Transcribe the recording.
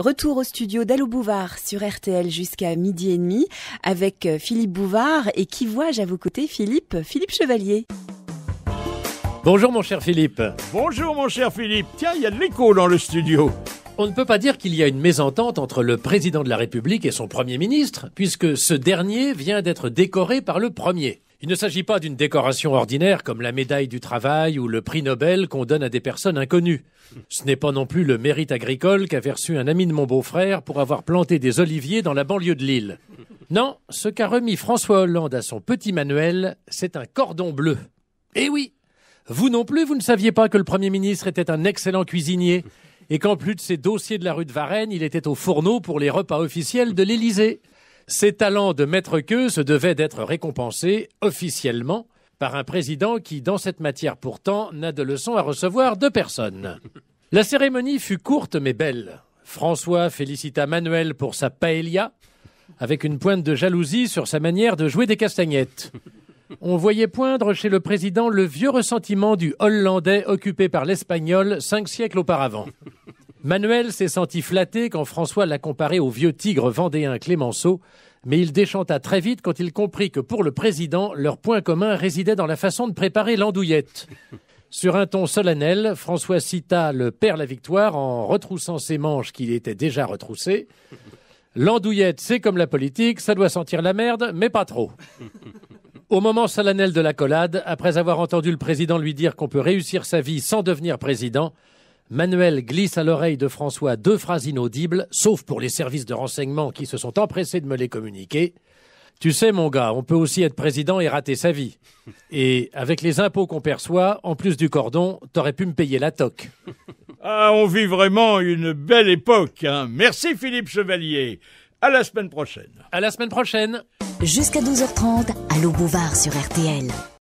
Retour au studio d'Allo Bouvard sur RTL jusqu'à midi et demi avec euh, Philippe Bouvard et qui vois-je à vos côtés Philippe Philippe Chevalier. Bonjour mon cher Philippe. Bonjour mon cher Philippe. Tiens, il y a de l'écho dans le studio. On ne peut pas dire qu'il y a une mésentente entre le président de la République et son Premier ministre, puisque ce dernier vient d'être décoré par le premier. Il ne s'agit pas d'une décoration ordinaire comme la médaille du travail ou le prix Nobel qu'on donne à des personnes inconnues. Ce n'est pas non plus le mérite agricole qu'avait reçu un ami de mon beau-frère pour avoir planté des oliviers dans la banlieue de Lille. Non, ce qu'a remis François Hollande à son petit Manuel, c'est un cordon bleu. Eh oui Vous non plus, vous ne saviez pas que le Premier ministre était un excellent cuisinier et qu'en plus de ses dossiers de la rue de Varennes, il était au fourneau pour les repas officiels de l'Élysée. Ses talents de maître queue se devaient d'être récompensés officiellement par un président qui, dans cette matière pourtant, n'a de leçons à recevoir de personne. La cérémonie fut courte mais belle. François félicita Manuel pour sa paella, avec une pointe de jalousie sur sa manière de jouer des castagnettes. On voyait poindre chez le président le vieux ressentiment du Hollandais occupé par l'Espagnol cinq siècles auparavant. Manuel s'est senti flatté quand François l'a comparé au vieux tigre vendéen Clémenceau, mais il déchanta très vite quand il comprit que pour le président, leur point commun résidait dans la façon de préparer l'andouillette. Sur un ton solennel, François cita le père la victoire en retroussant ses manches qu'il était déjà retroussées. L'andouillette, c'est comme la politique, ça doit sentir la merde, mais pas trop. Au moment solennel de l'accolade, après avoir entendu le président lui dire qu'on peut réussir sa vie sans devenir président, Manuel glisse à l'oreille de François deux phrases inaudibles, sauf pour les services de renseignement qui se sont empressés de me les communiquer. Tu sais, mon gars, on peut aussi être président et rater sa vie. Et avec les impôts qu'on perçoit, en plus du cordon, t'aurais pu me payer la toque. Ah, on vit vraiment une belle époque. Hein. Merci Philippe Chevalier. À la semaine prochaine. À la semaine prochaine. Jusqu'à 12h30, Allô Bouvard sur RTL.